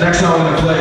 next song I'm gonna play.